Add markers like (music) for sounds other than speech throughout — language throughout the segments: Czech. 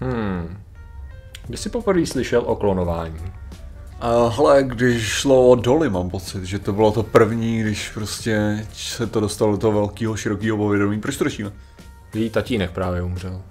Hmm. Kdy jsi poprvé slyšel o klonování? A hele, když šlo o doly, mám pocit, že to bylo to první, když prostě se to dostalo do toho velkého, širokého povědomí. Proč to řešíme? Její tatínek právě umřel.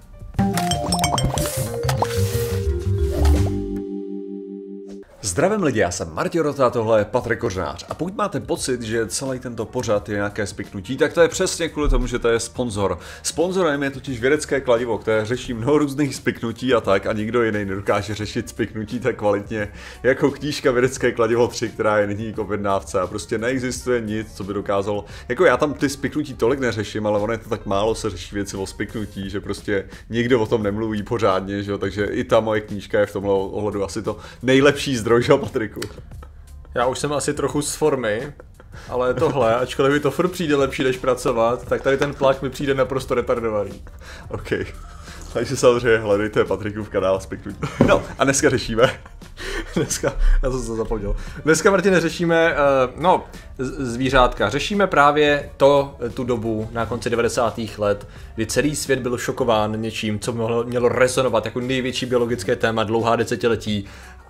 Zdravím lidi, já jsem Martin Rota, tohle je Patrik Kořnář. A pokud máte pocit, že celý tento pořad je nějaké spiknutí, tak to je přesně kvůli tomu, že to je sponzor. Sponzorem je totiž vědecké kladivo, které řeší mnoho různých spiknutí a tak a nikdo jiný nedokáže řešit spiknutí tak kvalitně jako knížka Vědecké kladivo 3, která je nyní k objednávce a prostě neexistuje nic, co by dokázalo. Jako já tam ty spiknutí tolik neřeším, ale ono je to tak málo se řeší věci o spiknutí, že prostě nikdo o tom nemluví pořádně, že jo? takže i ta moje knížka je v tomhle ohledu asi to nejlepší zdroj, že jo, Patriku? Já už jsem asi trochu z formy, ale tohle, ačkoliv mi to furt přijde lepší, než pracovat, tak tady ten tlak mi přijde naprosto retardovaný. OK. Takže samozřejmě hledejte Patriku v kanál Spiknutí. No a dneska řešíme. Dneska, já jsem se zapomněl. Dneska, Martine, řešíme, uh, no, zvířátka. Řešíme právě to, tu dobu na konci 90. let, kdy celý svět byl šokován něčím, co mohlo, mělo rezonovat jako největší biologické téma dlouhá desetiletí.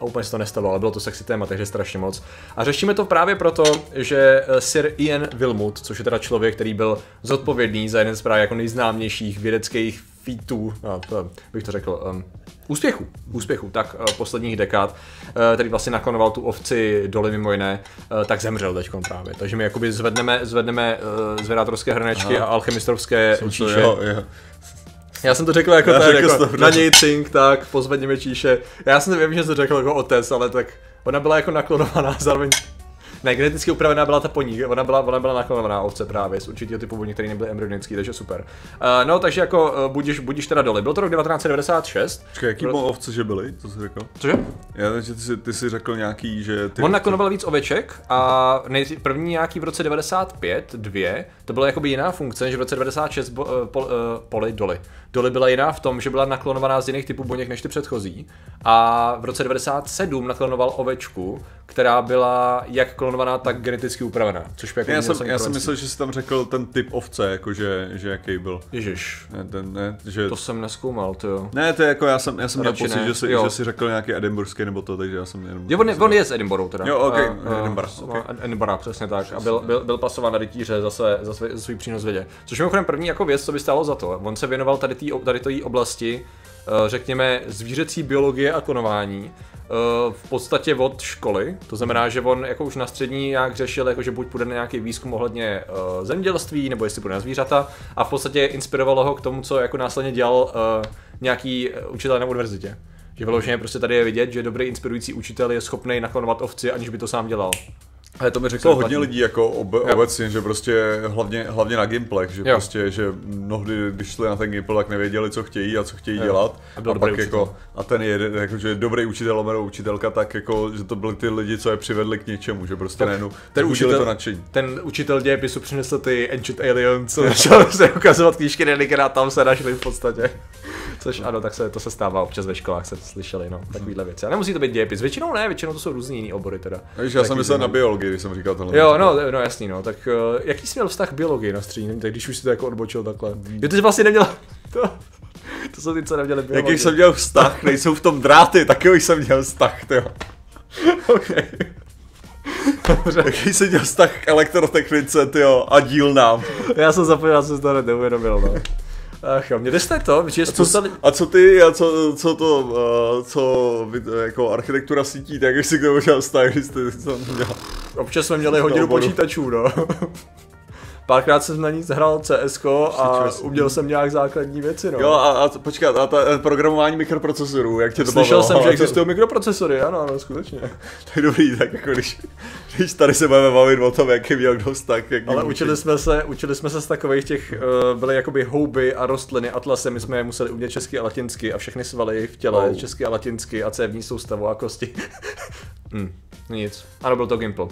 Úplně se to nestalo, ale bylo to sexy téma, takže strašně moc. A řešíme to právě proto, že eh, Sir Ian Wilmut, což je teda člověk, který byl zodpovědný za jeden z právě jako nejznámějších vědeckých featů, no, to bych to řekl, um, úspěchu, úspěchu, tak uh, posledních dekád, uh, který vlastně naklonoval tu ovci doly mimo jiné, uh, tak zemřel teď právě. Takže my jakoby zvedneme, zvedneme uh, zvedátorské hrnečky a alchemistrovské číše. Jo, jo. Já jsem to řekl jako Já ten, řekl jako to, na něj cink, tak pozvedněme číše. Já jsem vím, že to řekl jako otec, ale tak ona byla jako naklonovaná (laughs) zároveň ne, geneticky upravená byla ta poní, ona byla, ona byla naklonovaná ovce právě z určitého typu buněk, které nebyly embryonický, takže super. Uh, no, takže jako uh, budíš, budíš teda doli. Byl to rok 1996. Počkej, jaký mo ovce, že byly? To jsi řekl? Cože? Já že ty jsi, ty jsi řekl nějaký, že ty... On naklonoval víc oveček a nejdřív, první nějaký v roce 95, dvě, to byla jakoby jiná funkce, že v roce 96 bo, uh, pol, uh, poli, doly. Doly byla jiná v tom, že byla naklonovaná z jiných typů buněk než ty předchozí. A v roce 97 naklonoval ovečku, která byla jak klonovaná, tak geneticky upravená. Což jako Já jsem, já jsem myslel, že jsi tam řekl ten typ ovce, jako že, že jaký byl. Ježiš, Ne, ten, ne, že... to jsem neskoumal, to jo. Ne, to je jako já jsem, já jsem měl pocit, ne. že jsi, Jo. že jsi řekl nějaký edinburghský nebo to, takže já jsem jenom... Jo, on, je, on je z Edinburghu teda. Jo, ok, a, Edinburgh, ok. a- Edinburgh, přesně tak. A byl, byl, byl pasován na rytíře za, své, za, svý, za svůj přínos vědě. Což je mimochodem první jako věc, co by stálo za to. On se věnoval tady té tady tý oblasti, eh, řekněme, zvířecí biologie a klonování, eh, v podstatě od školy. To znamená, že on jako už na střední nějak řešil, jako že buď půjde na nějaký výzkum ohledně eh, zemědělství, nebo jestli půjde na zvířata. A v podstatě inspirovalo ho k tomu, co jako následně dělal nějaký učitel na univerzitě. Že vyloženě prostě tady je vidět, že dobrý inspirující učitel je schopný naklonovat ovci, aniž by to sám dělal. Ale to mi řeklo To hodně platí. lidí jako ob, obecně, že prostě hlavně, hlavně na gimplech, že Jo. prostě, že mnohdy, když šli na ten gimpl, tak nevěděli, co chtějí a co chtějí Jo. dělat. A A, pak učitel. jako, a ten jeden, jako, že dobrý učitel, lomeno učitelka, tak jako, že to byli ty lidi, co je přivedli k něčemu, že prostě najednou ten učitel- to nadšení. Ten učitel dějepisu přinesl ty Ancient Aliens, co (laughs) začal se ukazovat knížky Nelly, a tam se našli v podstatě. Což ano, tak se, to se stává občas ve školách, se slyšeli, no, takovýhle věci. A nemusí to být dějepis, většinou ne, většinou to jsou různý jiný obory teda. Takže já jsem Taky myslel na biologii, když jsem říkal tohle. Jo, no, no jasný, no, tak uh, jaký jsi měl vztah k biologii na střední, tak když už si to jako odbočil takhle. Jo, ty jsi vlastně neměl, (laughs) to, to jsou ty, co neměli biologii. Jaký jsem měl vztah, nejsou v tom dráty, takový jsem měl vztah, (laughs) okay. Dobře, Jaký jsem měl vztah k elektrotechnice, tyjo, a dílnám. já jsem zapomněl, já jsem to neuvědomil, no. Ach jo, mě jste to, že spousta a co ty, a co, co to, uh, co vy- jako architektura sítí, tak jak jsi k tomu měl vztah, když jsi to dělal. Občas jsme měli hodinu oboru. počítačů, no. Párkrát jsem na ní hrál CS a uměl jsem nějak základní věci, no. Jo, a, a počkat, a ta, programování mikroprocesorů, jak tě to Slyšel bavilo? jsem, že A (laughs) to- existují mikroprocesory, ano, ano, skutečně. (laughs) Tak dobrý, tak jako když, když tady se budeme bavit o tom, jaký měl kdo vztah, jak Ale učili jsme se, učili jsme se z takových těch, uh, byly jakoby houby a rostliny, atlasy, my jsme je museli umět česky a latinsky a všechny svaly v těle, Oh. česky a latinsky a cévní soustavu a kosti. Hmm. Nic. Ano, byl to Gimple. Uh,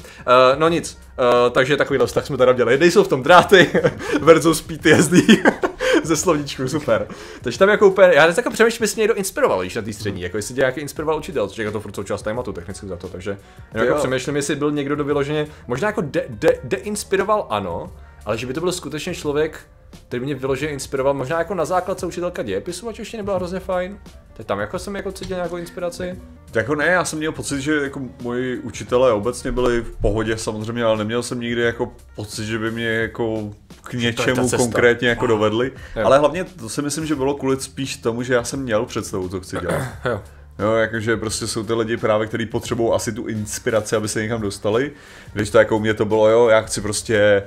no nic, uh, takže takovýhle vztah jsme teda dělali. Nejsou v tom dráty (laughs) versus PTSD (laughs) ze slovníčku, super. Takže tam jako úplně, já teď jako přemýšlím, jestli mě někdo inspiroval, když na té střední, jako jestli tě nějaký inspiroval učitel, což je to furt součást tématu technicky za to, takže jenom jako Jo. přemýšlím, jestli byl někdo, kdo vyloženě, možná jako de, de, deinspiroval, ano, ale že by to byl skutečně člověk, který by mě vyloženě inspiroval, možná jako na základce učitelka dějepisu, ať ještě nebyla hrozně fajn. Tak tam jako jsem jako cítil nějakou inspiraci? Jako ne, já jsem měl pocit, že jako moji učitelé obecně byli v pohodě samozřejmě, ale neměl jsem nikdy jako pocit, že by mě jako k něčemu konkrétně jako dovedli. Jo. Ale hlavně to si myslím, že bylo kvůli spíš tomu, že já jsem měl představu, co chci dělat. jo. Jo, jakože prostě jsou ty lidi právě, kteří potřebují asi tu inspiraci, aby se někam dostali. Když to jako u mě to bylo, jo, já chci prostě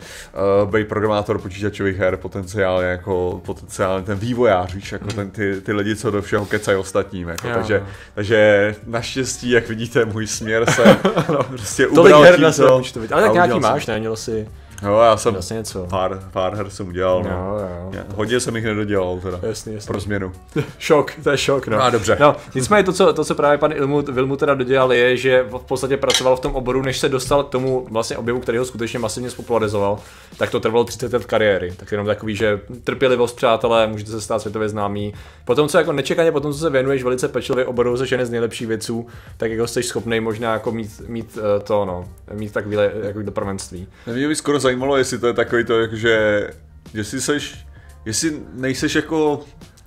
uh, být programátor počítačových her, potenciálně jako potenciálně ten vývojář, víš, jako ten, ty, ty lidi, co do všeho kecají ostatním, jako, takže, takže naštěstí, jak vidíte, můj směr se (laughs) no, prostě ubral Tolik her tím, co, Ale tak nějaký máš, ne? Měl si Jo, já jsem vlastně něco. Pár, pár her jsem udělal, no. Jo, jo. Hodně jsem jich nedodělal teda. Jasný, jasný. Pro změnu. (laughs) šok, to je šok, no. A dobře. No, nicméně to, co, to, co právě pan Ilmut, Vilmu teda dodělal, je, že v podstatě pracoval v tom oboru, než se dostal k tomu vlastně objevu, který ho skutečně masivně spopularizoval, tak to trvalo 30 let kariéry. Tak jenom takový, že trpělivost, přátelé, můžete se stát světově známý. Potom, co jako nečekaně, potom, co se věnuješ velice pečlivě oboru, ze jeden z nejlepších věců, tak jako jsi schopný možná jako mít, mít eh, to, no, mít takovýhle jako do prvenství. Mě by skoro zajímalo, jestli to je tak takový to, jakože, jestli seš, jestli nejseš jako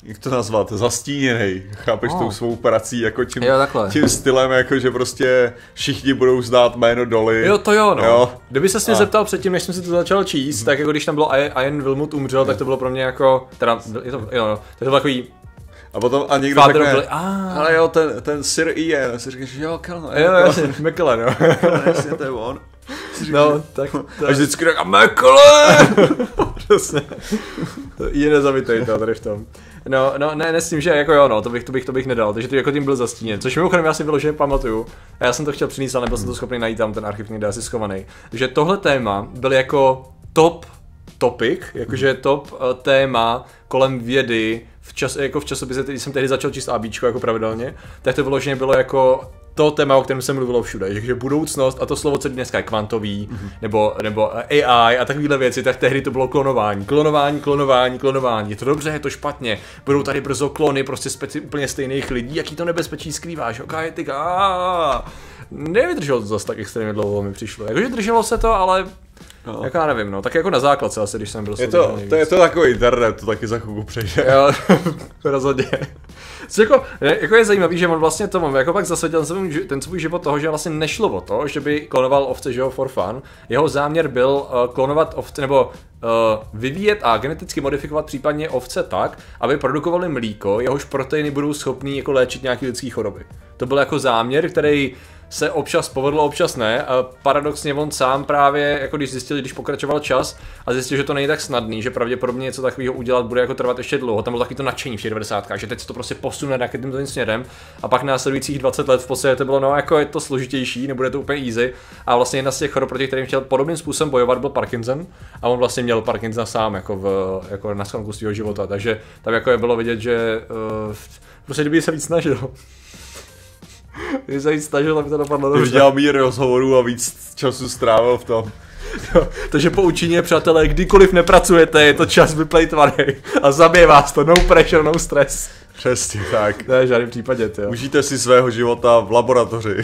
jak to nazvat, zastíněný, chápeš oh. tou svou prací, jako tím, jo, tím stylem, jako že prostě všichni budou znát jméno Dolly. Jo, to jo, no. Jo. Kdyby se mě a... zeptal předtím, než jsem si to začal číst, hmm. tak jako když tam bylo Ian Wilmut umřel, tak to bylo pro mě jako, teda, je to, jo, no, to bylo takový a potom a někdo Father řekne, ah. ale jo, ten, ten Sir Ian, si říkáš, jo, Kel, jo, jo, McKellen, jo. jasně, to je on. No, tak... (laughs) To... A vždycky tak, a Mekle! Přesně. Je nezavitej to tady v tom. No, no, ne, ne s tím, že jako jo, no, to bych, to bych, to bych nedal, takže to jako tím byl zastíněn, což mimochodem já si vyloženě pamatuju, a já jsem to chtěl přinést, ale nebyl jsem to schopný najít tam ten archiv někde asi schovaný, že tohle téma byl jako top topic, jakože top uh, téma kolem vědy v čas, jako v časopise, když jsem tehdy začal číst ABčko jako pravidelně, tak to vyloženě bylo jako to téma, o kterém se mluvilo všude, že budoucnost a to slovo, co dneska je kvantový, mm-hmm. nebo, nebo AI a takovéhle věci, tak tehdy to bylo klonování. Klonování, klonování, klonování. Je to dobře, je to špatně. Budou tady brzo klony prostě speci- úplně stejných lidí, jaký to nebezpečí skrýváš, ok, ty Nevydrželo to zase tak extrémně dlouho, mi přišlo. Jakože drželo se to, ale No. Jako já nevím, no, tak jako na základce asi, když jsem byl je to, to, je to takový internet, to taky za chvilku přejde. Jo, (laughs) rozhodně. Co jako, jako je zajímavý, že on vlastně to mám, jako pak zasvětil jsem ten svůj život toho, že vlastně nešlo o to, že by klonoval ovce, že jo, for fun. Jeho záměr byl uh, klonovat ovce, nebo uh, vyvíjet a geneticky modifikovat případně ovce tak, aby produkovali mlíko, jehož proteiny budou schopný jako léčit nějaké lidské choroby. To byl jako záměr, který se občas povedlo, občas ne. A paradoxně on sám právě, jako když zjistil, když pokračoval čas a zjistil, že to není tak snadný, že pravděpodobně něco takového udělat bude jako trvat ještě dlouho. Tam bylo taky to nadšení v těch 90. že teď se to prostě posune nějakým tím směrem. A pak následujících 20 let v podstatě to bylo, no jako je to složitější, nebude to úplně easy. A vlastně jedna z těch chorob, proti kterým chtěl podobným způsobem bojovat, byl Parkinson. A on vlastně měl Parkinson sám jako, v, jako na sklonku svého života. Takže tam jako je bylo vidět, že uh, prostě kdyby se víc snažil. Když se jí snažil, aby to dopadlo dobře. Když dělal mír rozhovorů a víc času strávil v tom. Jo, takže poučení, přátelé, kdykoliv nepracujete, je to čas vyplejtvaný a zabije vás to, no pressure, no stress. Přesně tak. Ne, v žádném případě, jo. Užijte si svého života v laboratoři.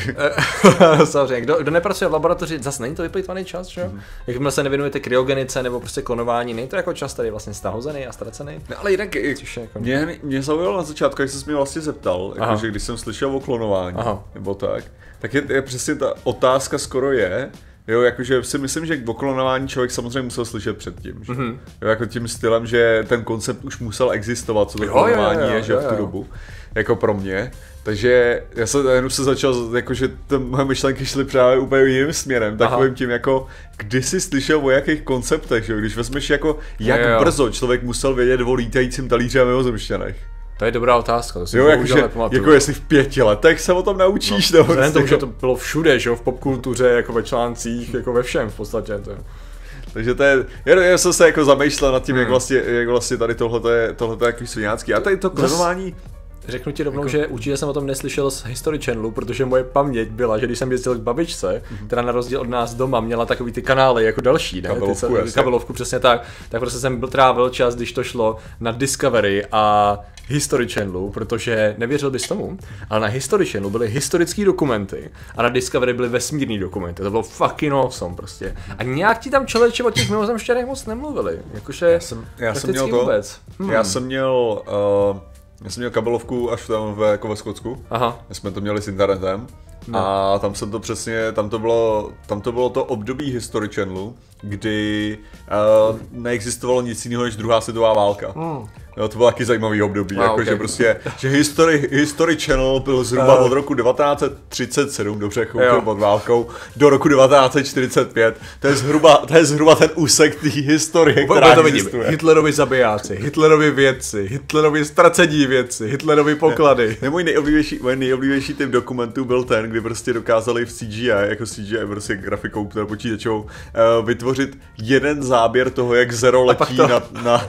(laughs) Samozřejmě, kdo, kdo nepracuje v laboratoři, zase není to vyplýtvaný čas, že jo? Mm. Jakmile se nevěnujete kryogenice nebo prostě klonování, není to jako čas tady vlastně stahozený a ztracený. No, ale jinak, jako... mě, mě zaujalo na začátku, jak jsi mě vlastně zeptal, jako, že když jsem slyšel o klonování, Aha. nebo tak, tak je, je přesně ta otázka skoro je, Jo, jakože si myslím, že o klonování člověk samozřejmě musel slyšet předtím. Že? Mm-hmm. Jo, jako tím stylem, že ten koncept už musel existovat, co to jo, klonování jo, jo, je, že jo, v tu jo. dobu. Jako pro mě. Takže já jsem jenom se začal, jakože to moje myšlenky šly právě úplně jiným směrem, takovým Aha. tím jako, kdy jsi slyšel o jakých konceptech, že? když vezmeš jako, jak jo, jo. brzo člověk musel vědět o lítajícím talíře a mimozemšťanech. To je dobrá otázka, to si jo, jako, že, jako jestli v pěti letech se o tom naučíš, no, nebo to, že to bylo všude, že jo, v popkultuře, jako ve článcích, jako ve všem v podstatě. To je. Takže to je, já, já jsem se jako zamýšlel nad tím, hmm. jak, vlastně, jak vlastně tady tohle je, tohle je jaký svinácký. A tady to klonování, Řeknu ti rovnou, jako... že určitě jsem o tom neslyšel z History Channelu, protože moje paměť byla, že když jsem jezdil k babičce, mm-hmm. která na rozdíl od nás doma měla takový ty kanály jako další, ne? Kabelovku, ty, kabelovku přesně tak, tak prostě jsem byl trávil čas, když to šlo na Discovery a History Channelu, protože nevěřil bys tomu, ale na History Channelu byly historické dokumenty a na Discovery byly vesmírné dokumenty. To bylo fucking awesome prostě. A nějak ti tam člověče o těch mimozemštěnech moc nemluvili. Jakože já jsem, já jsem měl to, vůbec. Hmm. Já jsem měl uh, Já jsem měl kabelovku až tam ve, jako ve Skotsku. Aha. My jsme to měli s internetem. No. A tam jsem to přesně, tam to bylo, tam to bylo to období History Channelu, kdy uh, neexistovalo nic jiného než druhá světová válka. Mm. No, to bylo taky zajímavý období, Ah, jako, okay. že prostě, že History, History Channel byl zhruba od roku 1937, dobře, Jo. pod válkou, do roku 1945. To je zhruba, to je zhruba ten úsek té historie, která Úplně to vidím. Hitlerovi zabijáci, Hitlerovi vědci, Hitlerovi ztracení věci, Hitlerovi poklady. Ne, můj nejoblíbenější, můj nejoblíbenější typ dokumentů byl ten, kdy prostě dokázali v CGI, jako CGI, prostě grafikou teda počítačovou, uh, vytvořit jeden záběr toho, jak Zero letí to- na, na,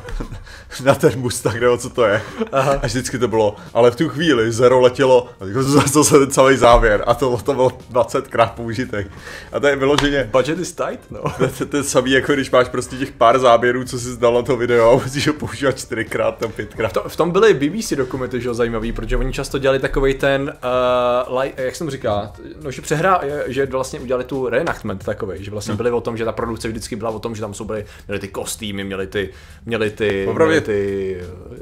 na ten Mustang, nebo co to je. Aha. A vždycky to bylo, ale v tu chvíli Zero letělo, a zase ten celý závěr, a to, to bylo 20krát použitej. A to je vyloženě, Budget is tight, no. to, to, to je samý, jako když máš prostě těch pár záběrů, co jsi zdal na to video a musíš ho používat čtyřikrát, tam pětkrát. To, v tom byly BBC dokumenty, že jo, zajímavý, protože oni často dělali takový ten, uh, li, jak jsem říká, no, že přehrá, že vlastně udělali tu reenactment takový, že vlastně byli o tom, že ta produkce vždycky byla o tom, že tam jsou byly, měli ty kostýmy, měli ty, měli ty, Opravdu. měli ty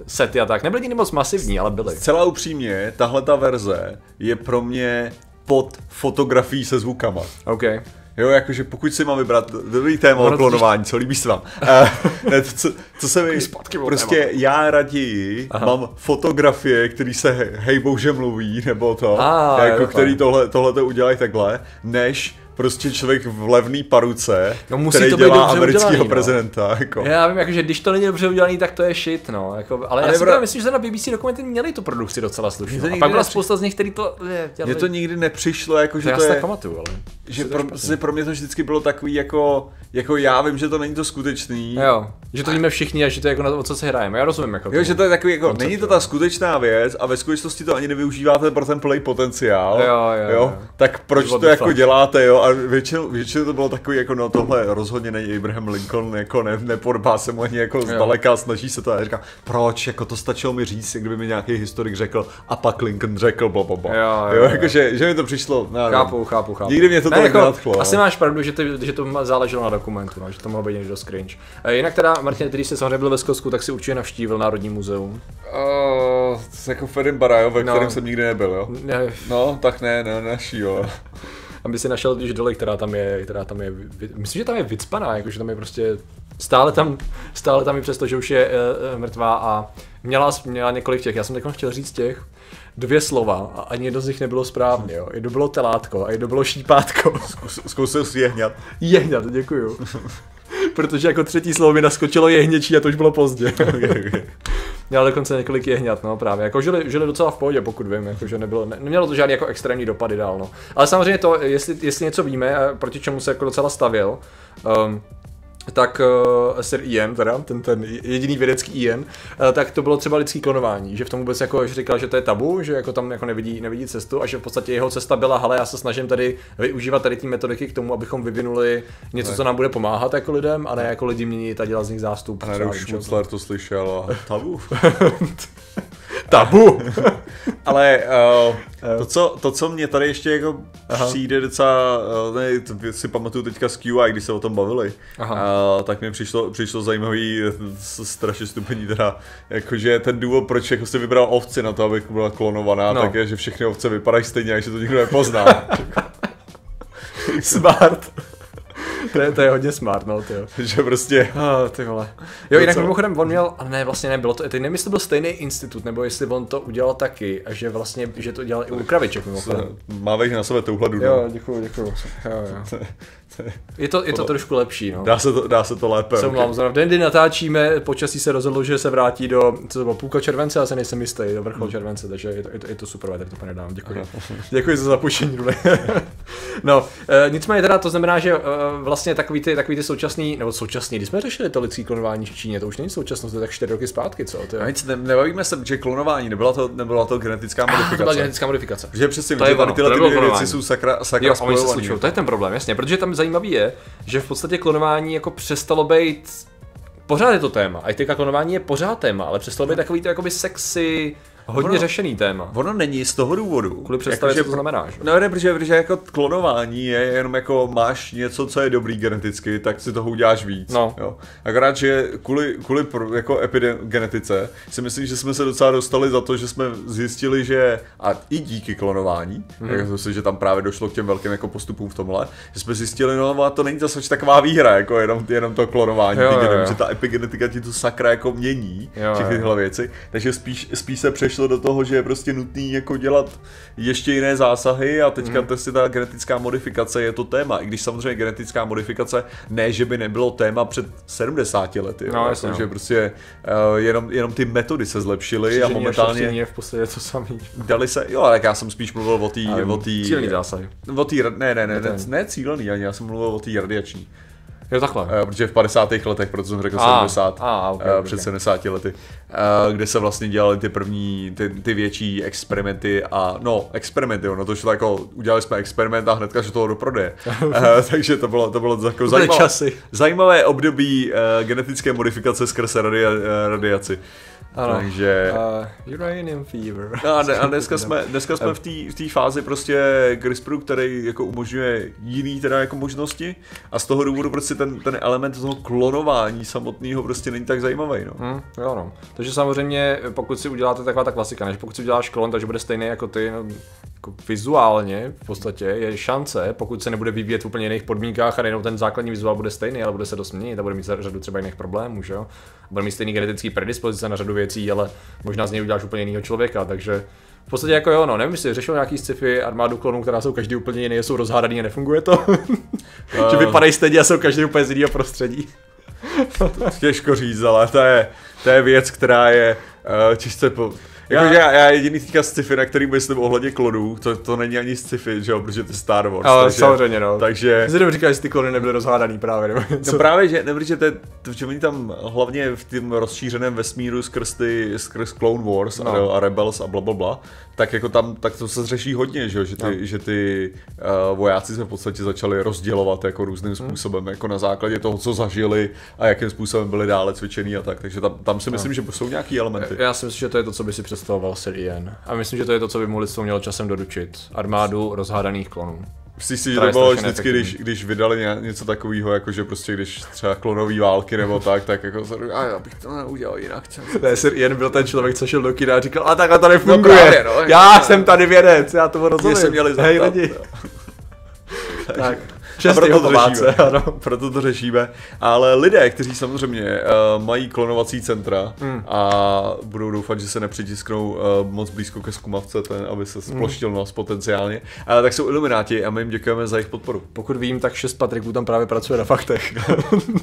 sety a tak. Nebyly nikdy moc masivní, ale byly. Celá upřímně, tahle ta verze je pro mě pod fotografií se zvukama. OK. Jo, jakože pokud si mám vybrat dobrý téma o klonování, co líbí se vám. Uh, (laughs) ne, to, co, co se mi, prostě já raději Aha. mám fotografie, který se hej, bože mluví, nebo to, Ah, jako jo, který tohle, tohle to udělají takhle, než prostě člověk v levný paruce, No, musí který to být dělá dobře amerického udělaný, no. prezidenta. Jako. Já vím, jakože když to není dobře udělaný, tak to je shit, no. Jako, ale, Ale já si vra- právě myslím, že na BBC dokumenty měli tu produkci docela slušnou. A pak byla nepři- spousta z nich, který to je, dělali. Mně to nikdy nepřišlo, jako, to že já to si tak je, pamatuju, ale... že pro, zase pro mě to vždycky bylo takový jako, jako já vím, že to není to skutečný, Jo, že to víme všichni a že to je jako na to, o co se hrajeme. Já rozumím, jako Jo, tomu. že to je takový jako, Koncept, není to jo. ta skutečná věc a ve skutečnosti to ani nevyužíváte pro ten play potenciál, Jo, jo, jo. tak proč to jako děláte, jo, a většinou, většinou to bylo takový jako, no tohle rozhodně není Abraham Lincoln, jako ne, nepodobá se mu ani jako zdaleka, snaží se to a já říkám, proč, jako to stačilo mi říct, kdyby mi nějaký historik řekl a pak Lincoln řekl, bla. Jo, jo, jo, jo. jakože, že mi to přišlo, no, Chápu, chápu, chápu. Nikdy mě to tolik nenadchlo, Asi no. máš pravdu, že, ty, že to záleželo na dokumentu, no, že to mohlo být někdo cringe. E, jinak teda, Martin, který jsi samozřejmě byl ve Skotsku, tak si určitě navštívil Národní muzeum. Uh, jako v Edinburgh, jo, ve No. kterém jsem nikdy nebyl, jo. Ne, No, tak ne, ne, naší, jo. Aby si našel když dole, která tam je, která tam je, myslím, že tam je vycpaná, jakože tam je prostě, stále tam, stále tam i přesto, že už je uh, mrtvá a měla, měla několik těch, já jsem teď chtěl říct těch, dvě slova a ani jedno z nich nebylo správně, jo. Jedno bylo telátko a jedno bylo šípátko. Zkusil si jehňat. Jehňat, děkuju. Protože jako třetí slovo mi naskočilo jehněčí a to už bylo pozdě. (laughs) Měl dokonce několik jehňat, no právě. Jako žili, žili docela v pohodě, pokud vím, jako, že nebylo, ne, nemělo to žádný jako extrémní dopady dál, no. Ale samozřejmě to, jestli, jestli něco víme, proti čemu se jako docela stavěl, um, tak uh, Sir Ian, teda, ten, ten jediný vědecký Ian, uh, tak to bylo třeba lidský klonování, že v tom vůbec jako, že říkal, že to je tabu, že jako tam jako nevidí, nevidí cestu a že v podstatě jeho cesta byla, hele, já se snažím tady využívat tady ty metodiky k tomu, abychom vyvinuli něco, co nám bude pomáhat jako lidem, a ne jako lidi měnit a dělat z nich zástup. A ne, už to slyšel a (laughs) tabu. Tabu! Ale uh, to, co, to, co mě tady ještě jako přijde docela, uh, ne, si pamatuju teďka z QI, když se o tom bavili, Aha. uh, tak mi přišlo, přišlo zajímavý eh, strašně stupení teda, jakože ten důvod, proč jako si vybral ovci na to, aby byla klonovaná, No. tak je, že všechny ovce vypadají stejně, a že to nikdo nepozná. (laughs) (laughs) Smart. To, je, to je hodně smart, no, ty jo. (laughs) že prostě, Oh, ty vole. Jo, jinak co? mimochodem on měl, a ne, vlastně nebylo to, teď nevím, jestli to byl stejný institut, nebo jestli on to udělal taky, a že vlastně, že to dělal i u kraviček mimochodem. mávej na sebe touhle dudu. Jo, děkuju, děkuju. (laughs) Jo, jo. Je to, je to trošku lepší, no. Dá se to, dá se to lépe. Jsem ok. okay. v den, kdy natáčíme, počasí se rozhodlo, že se vrátí do, co to bylo, půlka července, já se nejsem jistý, do vrchol července, takže je to, je to, je to super, tak to nedám, děkuji. děkuji za zapuštění, (laughs) no, e, nicméně teda to znamená, že e, vlastně takový ty, takový ty současný, nebo současný, když jsme řešili to lidský klonování v Číně, to už není současnost, to je tak 4 roky zpátky, co? To A je, nic, ne, nebavíme se, že klonování, nebyla to, nebyla to genetická to byla modifikace. genetická modifikace. Že přesně, To je ono, tyhle to ty věci jsou sakra, sakra Jo, se slučují, to je ten problém, jasně, protože tam zajímavý je, že v podstatě klonování jako přestalo být, pořád je to téma, a i teďka klonování je pořád téma, ale přestalo být takový to jakoby sexy, Hodně ono, řešený téma. Ono není z toho důvodu. Kvůli představě, jako, co to znamená, že? No ne, protože, protože jako klonování je jenom jako máš něco, co je dobrý geneticky, tak si toho uděláš víc. No. Jo. Akorát, že kvůli, kvůli pro, jako epigenetice si myslím, že jsme se docela dostali za to, že jsme zjistili, že a i díky klonování, mm. jako myslím, že tam právě došlo k těm velkým jako postupům v tomhle, že jsme zjistili, no a to není zase taková výhra, jako jenom, jenom to klonování, Jo, ty jo, genem, jo. že ta epigenetika ti to sakra jako mění, Jo, všechny tyhle věci, takže spíš, spíš se přešlo do toho, že je prostě nutný jako dělat ještě jiné zásahy a teďka mm. prostě ta genetická modifikace je to téma, i když samozřejmě genetická modifikace ne, že by nebylo téma před 70 lety, No, jo, jasně, jako, no. že prostě uh, jenom, jenom ty metody se zlepšily a Křížení momentálně je v podstatě to samý. dali se, jo, ale já jsem spíš mluvil o té, Ale o té, Cílený zásahy. o té, ne, ne, ne, ne, ten. ne cílený, ani já jsem mluvil o té radiační. Jo, takhle. Eh, protože v 50. letech, proto jsem řekl A, 70, a, ok, eh, ok, před ok. 70 lety, eh, kde se vlastně dělaly ty první, ty, ty větší experimenty a, no, experimenty, ono to šlo jako, udělali jsme experiment a hnedka šlo to do prodeje. (laughs) Eh, takže to bylo, to bylo jako zajímavé, časy. zajímavé období eh, genetické modifikace skrze radia, radiaci. Ano. Takže... Uh, uranium fever. No a, ne, a dneska (laughs) jsme, dneska jsme v té v fázi prostě CRISPRu, který jako umožňuje jiný teda jako možnosti a z toho důvodu prostě ten, ten element toho klonování samotného prostě není tak zajímavý, no. Hm, jo no. Takže samozřejmě, pokud si uděláte taková ta klasika, než pokud si uděláš klon, takže bude stejný jako ty, no, jako vizuálně v podstatě je šance, pokud se nebude vyvíjet v úplně jiných podmínkách a nejenom ten základní vizuál bude stejný, ale bude se dost měnit a bude mít řadu třeba jiných problémů, že jo. Bude mít stejný genetický predispozice na řadu věcí, ale možná z něj uděláš úplně jiného člověka, takže v podstatě jako jo, no, nevím, jestli řešil nějaký sci-fi armádu klonů, která jsou každý úplně jiný, jsou rozhádaný a nefunguje to. (laughs) že vypadají stejně a jsou každý úplně z jiného prostředí. (laughs) Těžko říct, ale to je, to je věc, která je uh, čistě po... Jako, já, já, já jediný teďka sci-fi, na který myslím ohledně klonů, to, to není ani sci-fi, že jo, protože to je Star Wars. Ale takže, samozřejmě, no. Takže... Ty říkáš, že ty klony nebyly rozhádaný právě, nebo něco. No právě, že, ne, protože to, je- že oni tam hlavně v tom rozšířeném vesmíru skrz, ty, skrz Clone Wars No. a, a Rebels a bla, bla, bla, tak jako tam, tak to se řeší hodně, že, jo, že ty, No. že ty uh, vojáci se v podstatě začali rozdělovat jako různým Hmm. způsobem, jako na základě toho, co zažili a jakým způsobem byli dále cvičený a tak, takže tam, tam si myslím, že jsou nějaký elementy. Já si myslím, že to je to, co by si představoval Sirien. A myslím, že to je to, co by mu lidstvo mělo časem doručit. Armádu rozhádaných klonů. Myslíš si, že to bylo vždycky, když, když vydali ně- něco takového, jako že prostě když třeba klonový války nebo tak, tak jako se a já bych to neudělal jinak. Ne, Sirien byl ten člověk, co šel do kina a říkal, a takhle to nefunguje. právě, no, já jako- jsem tady vědec, já to rozumím. Mě se měli Hej zeptat, lidi. jo. Tak. A Šestý proto to řešíme. ano. Proto to řešíme. Ale lidé, kteří samozřejmě uh, mají klonovací centra Hmm. a budou doufat, že se nepřitisknou uh, moc blízko ke zkumavce, ten, aby se sploštil nos potenciálně, uh, tak jsou ilumináti a my jim děkujeme za jejich podporu. Pokud vím, tak šest Patriků tam právě pracuje na faktech.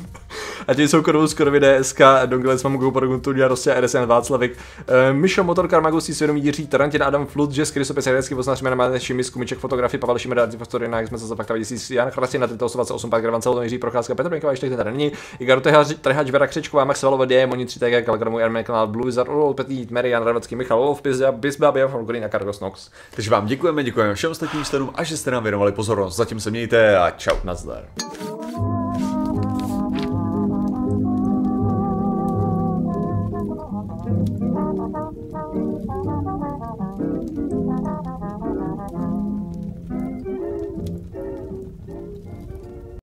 (laughs) a ti jsou Korvus, Korvy, DSK, Donglec, Mamu, Paraguntu, Rostě, RSN, Václavik, uh, Mišo, Motorkar, Magusí, Svědomí, Jiří, Tarantin, Adam, Flut, Jess, Krysopis, Herecký, Vosnář, Jména, Máte, Šimis, Kumiček, Fotografie, Pavel Šimera, Artifostory, na jak jsme se za fakta Jan Chrastin, na 388, Pak Gravan, Celton, Jiří Procházka, Petr Benková, ještě tady není, Igor Trhač, Vera Křečková, Max Valova, D, Moni 3 TG, Kalgramu, Ermen, Kanál, Blue Ulol, Petý, Mary, Jan Radocký, Michal Wolf, Pizza, Bisba, Bia, Green a Cargos Nox. Takže vám děkujeme, děkujeme všem ostatním členům a že jste nám věnovali pozornost. Zatím se mějte a čau. Nazdar.